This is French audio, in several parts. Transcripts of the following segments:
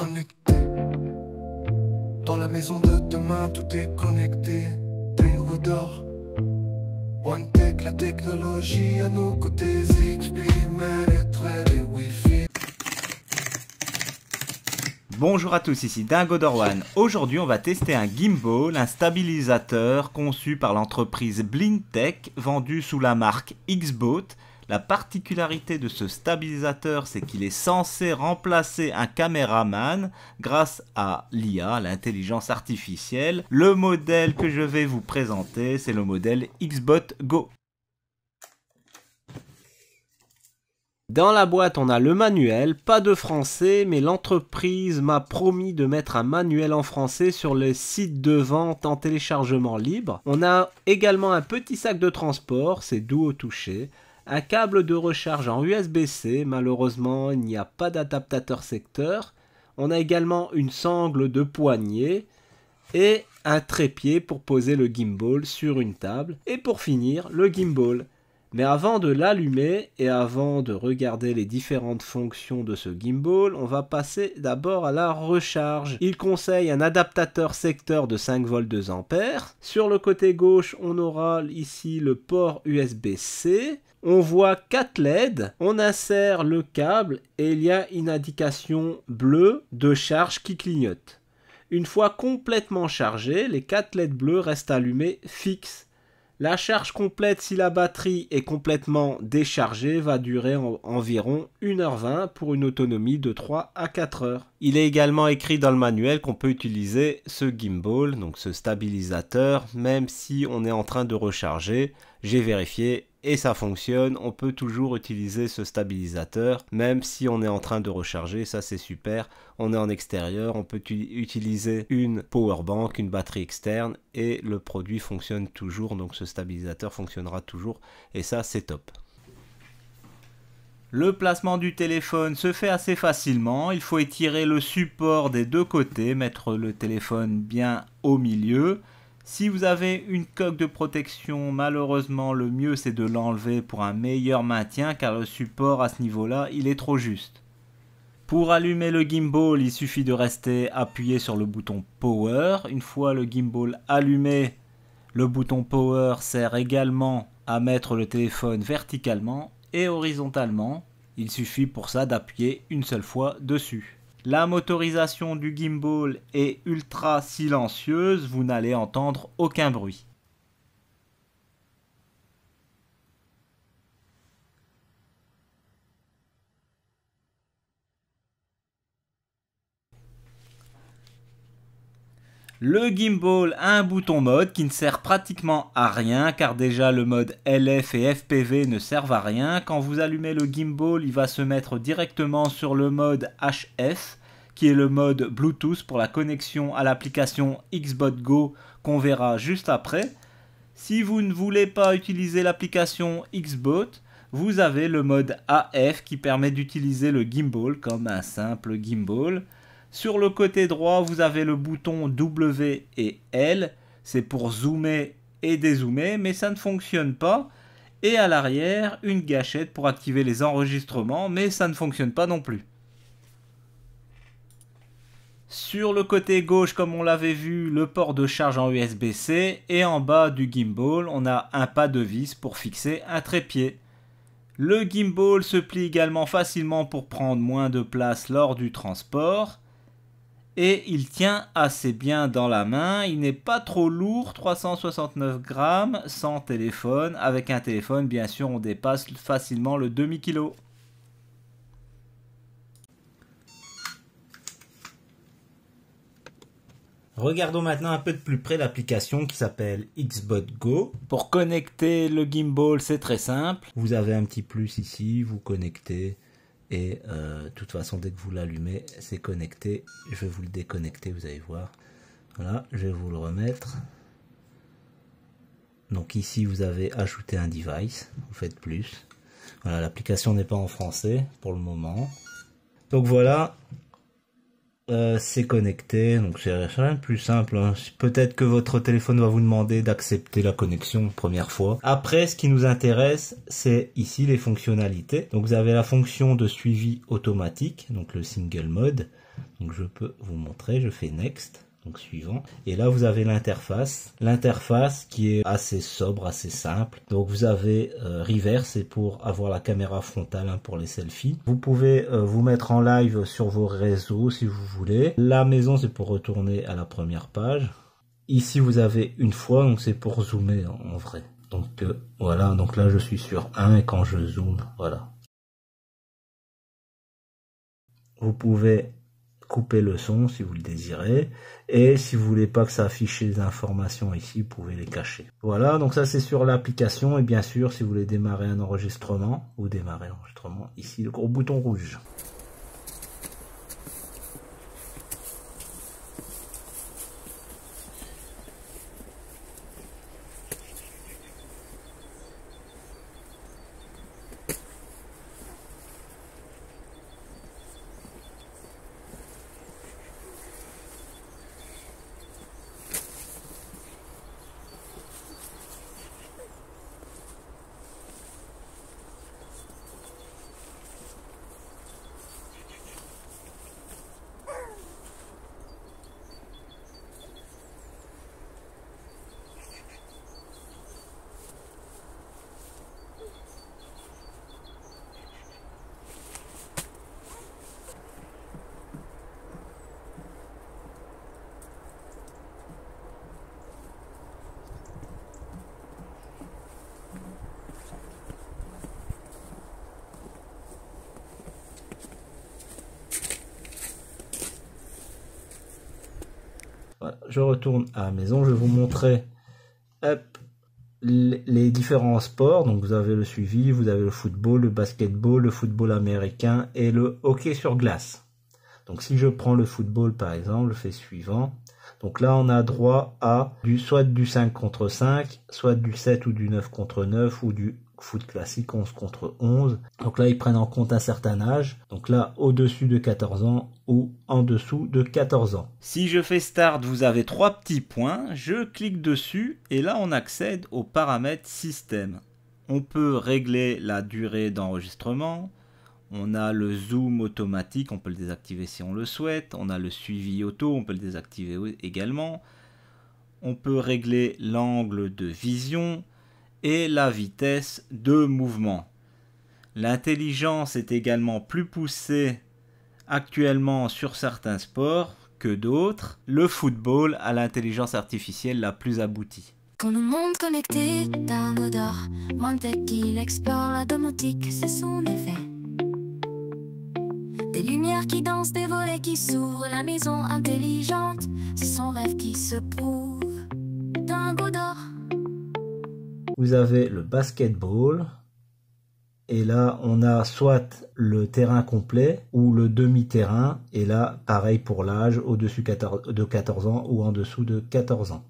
connecté. Dans la maison de demain, tout est connecté. D'or. One Tech, la technologie à nos côtés. Zigbee, lettres et Wi-Fi. Bonjour à tous, ici Dingo Dorwan. Aujourd'hui, on va tester un gimbal, un stabilisateur conçu par l'entreprise Blintech, vendu sous la marque Xboat. La particularité de ce stabilisateur, c'est qu'il est censé remplacer un caméraman grâce à l'IA, l'intelligence artificielle. Le modèle que je vais vous présenter, c'est le modèle Xbot Go. Dans la boîte, on a le manuel, pas de français, mais l'entreprise m'a promis de mettre un manuel en français sur le site de vente en téléchargement libre. On a également un petit sac de transport, c'est doux au toucher un câble de recharge en USB-C, malheureusement il n'y a pas d'adaptateur secteur. On a également une sangle de poignée et un trépied pour poser le gimbal sur une table. Et pour finir, le gimbal. Mais avant de l'allumer et avant de regarder les différentes fonctions de ce gimbal, on va passer d'abord à la recharge. Il conseille un adaptateur secteur de 5 volts 2 ampères. Sur le côté gauche, on aura ici le port USB-C. On voit 4 LED, on insère le câble et il y a une indication bleue de charge qui clignote. Une fois complètement chargé, les 4 LED bleus restent allumés fixes la charge complète si la batterie est complètement déchargée va durer environ 1h20 pour une autonomie de 3 à 4 heures. Il est également écrit dans le manuel qu'on peut utiliser ce gimbal, donc ce stabilisateur, même si on est en train de recharger. J'ai vérifié et ça fonctionne. On peut toujours utiliser ce stabilisateur, même si on est en train de recharger, ça c'est super. On est en extérieur, on peut utiliser une power bank, une batterie externe et le produit fonctionne toujours, donc ce stabilisateur fonctionnera toujours et ça c'est top. Le placement du téléphone se fait assez facilement, il faut étirer le support des deux côtés, mettre le téléphone bien au milieu, si vous avez une coque de protection, malheureusement, le mieux c'est de l'enlever pour un meilleur maintien car le support à ce niveau-là, il est trop juste. Pour allumer le gimbal, il suffit de rester appuyé sur le bouton Power. Une fois le gimbal allumé, le bouton Power sert également à mettre le téléphone verticalement et horizontalement. Il suffit pour ça d'appuyer une seule fois dessus. La motorisation du gimbal est ultra silencieuse, vous n'allez entendre aucun bruit. Le gimbal a un bouton mode qui ne sert pratiquement à rien car déjà le mode LF et FPV ne servent à rien. Quand vous allumez le gimbal, il va se mettre directement sur le mode HF qui est le mode Bluetooth pour la connexion à l'application Xbot Go qu'on verra juste après. Si vous ne voulez pas utiliser l'application Xbot, vous avez le mode AF qui permet d'utiliser le gimbal comme un simple gimbal. Sur le côté droit, vous avez le bouton W et L. C'est pour zoomer et dézoomer, mais ça ne fonctionne pas. Et à l'arrière, une gâchette pour activer les enregistrements, mais ça ne fonctionne pas non plus. Sur le côté gauche, comme on l'avait vu, le port de charge en USB-C. Et en bas du gimbal, on a un pas de vis pour fixer un trépied. Le gimbal se plie également facilement pour prendre moins de place lors du transport et il tient assez bien dans la main. Il n'est pas trop lourd, 369 grammes, sans téléphone. Avec un téléphone, bien sûr, on dépasse facilement le demi-kilo. Regardons maintenant un peu de plus près l'application qui s'appelle Xbot Go. Pour connecter le gimbal, c'est très simple. Vous avez un petit plus ici, vous connectez et euh, de toute façon, dès que vous l'allumez, c'est connecté. Je vais vous le déconnecter, vous allez voir. Voilà, je vais vous le remettre. Donc ici, vous avez ajouté un device. Vous faites plus. Voilà, l'application n'est pas en français pour le moment. Donc voilà, euh, c'est connecté, donc c'est rien de plus simple. Hein. Peut-être que votre téléphone va vous demander d'accepter la connexion première fois. Après, ce qui nous intéresse, c'est ici les fonctionnalités. Donc vous avez la fonction de suivi automatique, donc le single mode. Donc je peux vous montrer, je fais Next donc suivant. Et là, vous avez l'interface. L'interface qui est assez sobre, assez simple. Donc vous avez euh, reverse, c'est pour avoir la caméra frontale hein, pour les selfies. Vous pouvez euh, vous mettre en live sur vos réseaux si vous voulez. La maison, c'est pour retourner à la première page. Ici, vous avez une fois, donc c'est pour zoomer en, vrai. Donc euh, voilà, donc là je suis sur 1 et quand je zoome, voilà. Vous pouvez couper le son si vous le désirez. Et si vous voulez pas que ça affiche les informations ici, vous pouvez les cacher. Voilà, donc ça c'est sur l'application. Et bien sûr, si vous voulez démarrer un enregistrement, ou démarrer l'enregistrement, ici le gros bouton rouge. Je retourne à la maison, je vais vous montrer les différents sports. Donc vous avez le suivi, vous avez le football, le basketball, le football américain et le hockey sur glace. Donc si je prends le football par exemple, je fais suivant. Donc là on a droit à soit du 5 contre 5, soit du 7 ou du 9 contre 9 ou du foot classique 11 contre 11. Donc là, ils prennent en compte un certain âge. Donc là, au-dessus de 14 ans ou en dessous de 14 ans. Si je fais Start, vous avez trois petits points. Je clique dessus et là, on accède aux paramètres système. On peut régler la durée d'enregistrement. On a le zoom automatique, on peut le désactiver si on le souhaite. On a le suivi auto, on peut le désactiver également. On peut régler l'angle de vision et la vitesse de mouvement. L'intelligence est également plus poussée actuellement sur certains sports que d'autres. Le football a l'intelligence artificielle la plus aboutie. Quand le monde connecté d'un odeur, qu'il explore la domotique, c'est son effet. Des lumières qui dansent, des volets qui s'ouvrent, la maison intelligente, c'est son rêve qui se prouve. D'un d'or vous avez le basketball. Et là, on a soit le terrain complet ou le demi-terrain. Et là, pareil pour l'âge, au-dessus de 14 ans ou en dessous de 14 ans.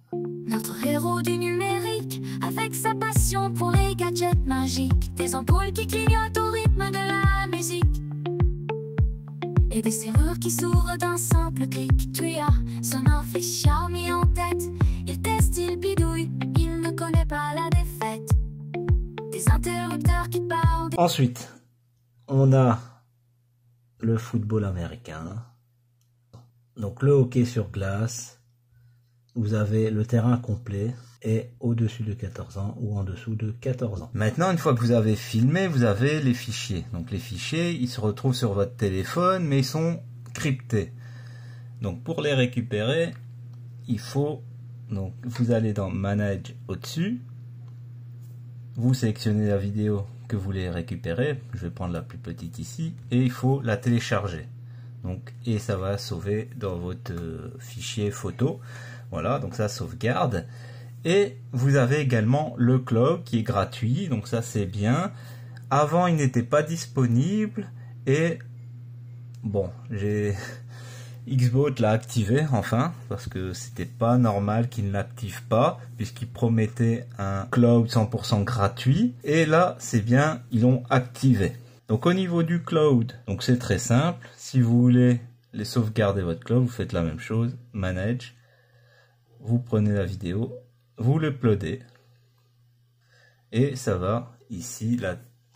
Notre héros du numérique, avec sa passion pour les gadgets magiques, des ampoules qui clignotent au rythme de la musique. Et des serrures qui s'ouvrent d'un simple clic. Tu as son official mis en tête. Il teste, il bidouille, il ne connaît pas la Ensuite, on a le football américain. Donc le hockey sur glace. Vous avez le terrain complet et au-dessus de 14 ans ou en dessous de 14 ans. Maintenant, une fois que vous avez filmé, vous avez les fichiers. Donc les fichiers, ils se retrouvent sur votre téléphone, mais ils sont cryptés. Donc pour les récupérer, il faut donc vous allez dans Manage au-dessus, vous sélectionnez la vidéo que vous voulez récupérer. Je vais prendre la plus petite ici. Et il faut la télécharger. Donc, et ça va sauver dans votre euh, fichier photo. Voilà, donc ça sauvegarde. Et vous avez également le cloud qui est gratuit. Donc ça c'est bien. Avant il n'était pas disponible. Et bon, j'ai Xbox l'a activé enfin parce que c'était pas normal qu'il ne l'active pas puisqu'il promettait un cloud 100% gratuit et là c'est bien ils l'ont activé. Donc au niveau du cloud, donc c'est très simple. Si vous voulez les sauvegarder votre cloud, vous faites la même chose, manage. Vous prenez la vidéo, vous l'uploadez et ça va ici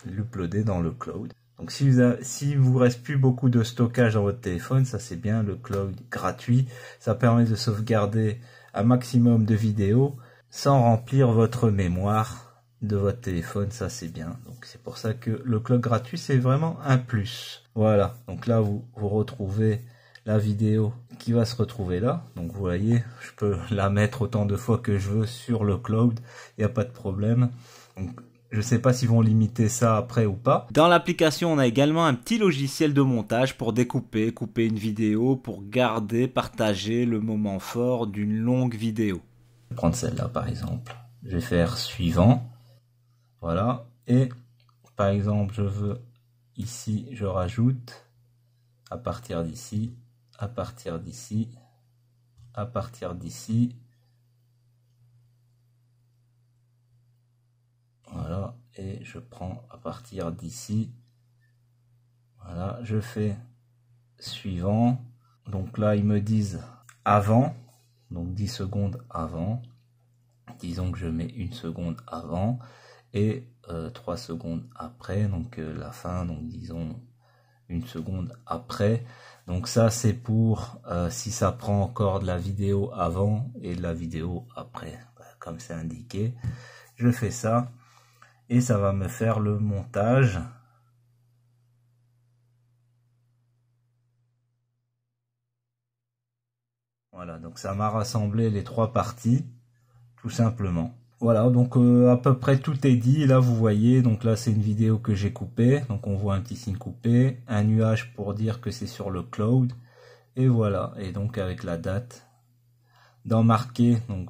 l'uploader dans le cloud. Donc si vous si vous reste plus beaucoup de stockage dans votre téléphone, ça c'est bien le cloud gratuit. Ça permet de sauvegarder un maximum de vidéos sans remplir votre mémoire de votre téléphone, ça c'est bien. Donc c'est pour ça que le cloud gratuit c'est vraiment un plus. Voilà, donc là vous, vous retrouvez la vidéo qui va se retrouver là. Donc vous voyez, je peux la mettre autant de fois que je veux sur le cloud, il n'y a pas de problème. Je ne sais pas s'ils vont limiter ça après ou pas. Dans l'application, on a également un petit logiciel de montage pour découper, couper une vidéo, pour garder, partager le moment fort d'une longue vidéo. Je vais prendre celle-là par exemple. Je vais faire suivant. Voilà. Et par exemple, je veux ici, je rajoute à partir d'ici à partir d'ici, à partir d'ici. Voilà, et je prends à partir d'ici. Voilà, je fais suivant. Donc là, ils me disent avant, donc 10 secondes avant. Disons que je mets une seconde avant et euh, 3 secondes après, donc euh, la fin, donc disons une seconde après. Donc ça c'est pour euh, si ça prend encore de la vidéo avant et de la vidéo après, comme c'est indiqué. Je fais ça et ça va me faire le montage. Voilà, donc ça m'a rassemblé les trois parties, tout simplement. Voilà, donc euh, à peu près tout est dit. Là, vous voyez, donc là, c'est une vidéo que j'ai coupée. Donc on voit un petit signe coupé, un nuage pour dire que c'est sur le cloud. Et voilà, et donc avec la date. Dans marqué, donc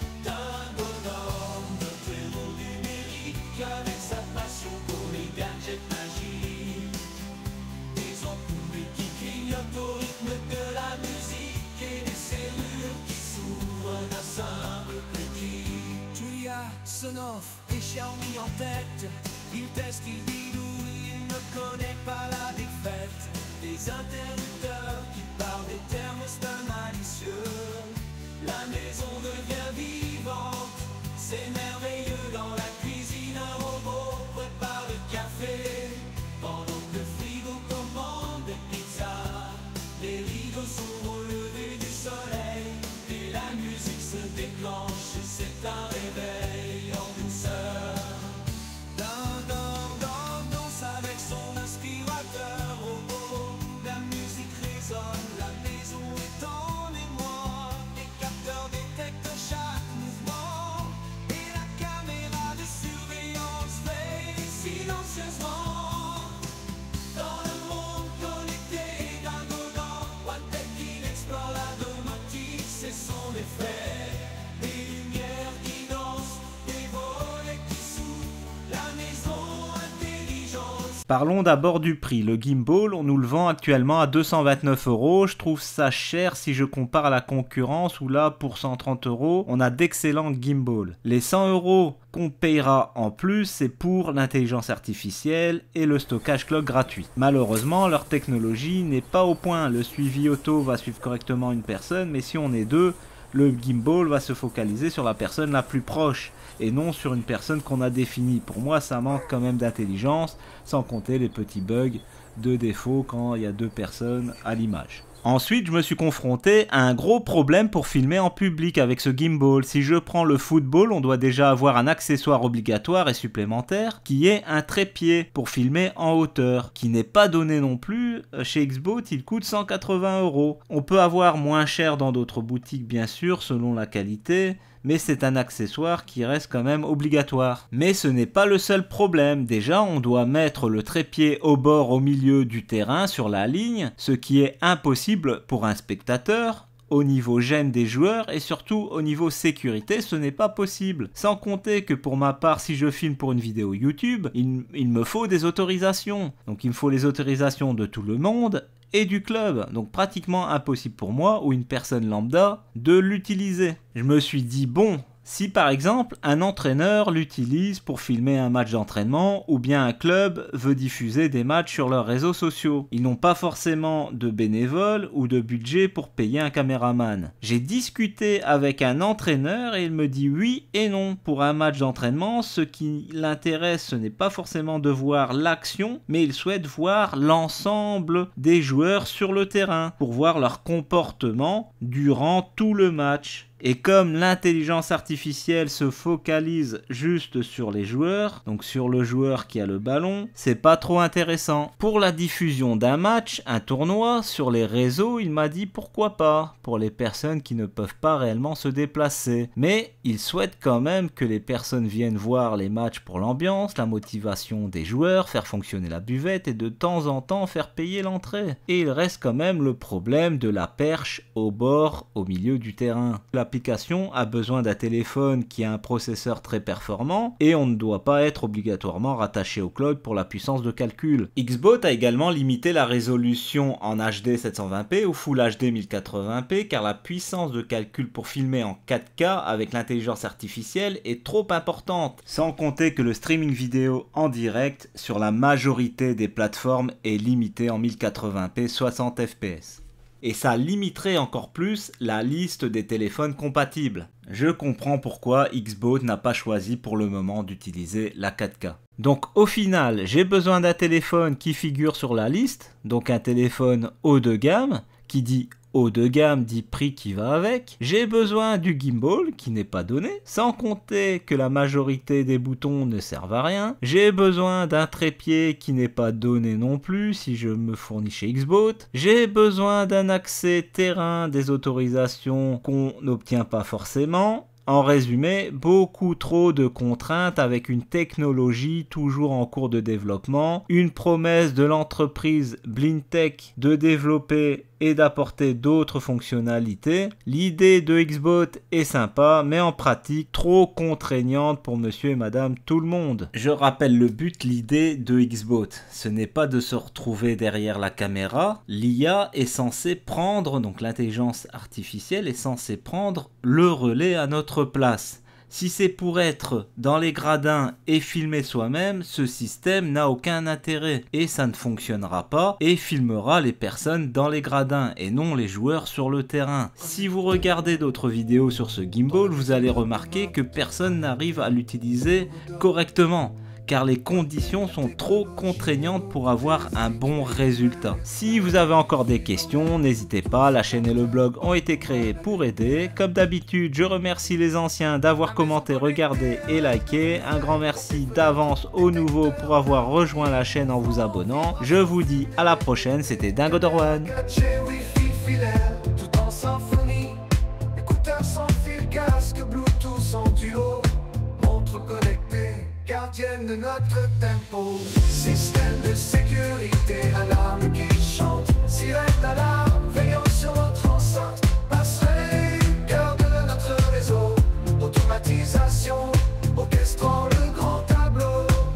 En tête. Il teste, il bidouille, il ne connaît pas la défaite. Des interrupteurs qui parlent des thermostats malicieux. La maison devient vivante, c'est merveilleux Parlons d'abord du prix. Le gimbal, on nous le vend actuellement à 229 euros. Je trouve ça cher si je compare à la concurrence où là, pour 130 euros, on a d'excellents gimbals. Les 100 euros qu'on payera en plus, c'est pour l'intelligence artificielle et le stockage cloud gratuit. Malheureusement, leur technologie n'est pas au point. Le suivi auto va suivre correctement une personne, mais si on est deux, le gimbal va se focaliser sur la personne la plus proche et non sur une personne qu'on a définie. Pour moi, ça manque quand même d'intelligence, sans compter les petits bugs de défaut quand il y a deux personnes à l'image. Ensuite, je me suis confronté à un gros problème pour filmer en public avec ce gimbal. Si je prends le football, on doit déjà avoir un accessoire obligatoire et supplémentaire qui est un trépied pour filmer en hauteur, qui n'est pas donné non plus euh, chez Xboat, il coûte 180 euros. On peut avoir moins cher dans d'autres boutiques, bien sûr, selon la qualité, mais c'est un accessoire qui reste quand même obligatoire. Mais ce n'est pas le seul problème. Déjà, on doit mettre le trépied au bord au milieu du terrain sur la ligne, ce qui est impossible pour un spectateur. Au niveau gêne des joueurs et surtout au niveau sécurité, ce n'est pas possible. Sans compter que pour ma part, si je filme pour une vidéo YouTube, il, me faut des autorisations. Donc il me faut les autorisations de tout le monde et du club. Donc pratiquement impossible pour moi ou une personne lambda de l'utiliser. Je me suis dit bon, si par exemple un entraîneur l'utilise pour filmer un match d'entraînement ou bien un club veut diffuser des matchs sur leurs réseaux sociaux, ils n'ont pas forcément de bénévoles ou de budget pour payer un caméraman. J'ai discuté avec un entraîneur et il me dit oui et non. Pour un match d'entraînement, ce qui l'intéresse ce n'est pas forcément de voir l'action, mais il souhaite voir l'ensemble des joueurs sur le terrain pour voir leur comportement durant tout le match. Et comme l'intelligence artificielle se focalise juste sur les joueurs, donc sur le joueur qui a le ballon, c'est pas trop intéressant. Pour la diffusion d'un match, un tournoi, sur les réseaux, il m'a dit pourquoi pas, pour les personnes qui ne peuvent pas réellement se déplacer. Mais il souhaite quand même que les personnes viennent voir les matchs pour l'ambiance, la motivation des joueurs, faire fonctionner la buvette et de temps en temps faire payer l'entrée. Et il reste quand même le problème de la perche au bord, au milieu du terrain l'application a besoin d'un téléphone qui a un processeur très performant et on ne doit pas être obligatoirement rattaché au cloud pour la puissance de calcul. Xbox a également limité la résolution en HD 720p ou Full HD 1080p car la puissance de calcul pour filmer en 4K avec l'intelligence artificielle est trop importante. Sans compter que le streaming vidéo en direct sur la majorité des plateformes est limité en 1080p 60 fps et ça limiterait encore plus la liste des téléphones compatibles. Je comprends pourquoi Xbox n'a pas choisi pour le moment d'utiliser la 4K. Donc au final, j'ai besoin d'un téléphone qui figure sur la liste, donc un téléphone haut de gamme, qui dit haut de gamme dit prix qui va avec. J'ai besoin du gimbal qui n'est pas donné, sans compter que la majorité des boutons ne servent à rien. J'ai besoin d'un trépied qui n'est pas donné non plus si je me fournis chez Xbox. J'ai besoin d'un accès terrain des autorisations qu'on n'obtient pas forcément. En résumé, beaucoup trop de contraintes avec une technologie toujours en cours de développement, une promesse de l'entreprise Blintech de développer et d'apporter d'autres fonctionnalités. L'idée de Xbox est sympa, mais en pratique trop contraignante pour monsieur et madame tout le monde. Je rappelle le but, l'idée de Xbox. Ce n'est pas de se retrouver derrière la caméra. L'IA est censée prendre, donc l'intelligence artificielle est censée prendre le relais à notre place. Si c'est pour être dans les gradins et filmer soi-même, ce système n'a aucun intérêt et ça ne fonctionnera pas et filmera les personnes dans les gradins et non les joueurs sur le terrain. Si vous regardez d'autres vidéos sur ce gimbal, vous allez remarquer que personne n'arrive à l'utiliser correctement car les conditions sont trop contraignantes pour avoir un bon résultat. Si vous avez encore des questions, n'hésitez pas, la chaîne et le blog ont été créés pour aider. Comme d'habitude, je remercie les anciens d'avoir commenté, regardé et liké. Un grand merci d'avance aux nouveaux pour avoir rejoint la chaîne en vous abonnant. Je vous dis à la prochaine, c'était Dingo Dorwan. de notre tempo. Système de sécurité, alarme qui chante, sirène d'alarme, veillons sur notre enceinte, passerelle, cœur de notre réseau, automatisation.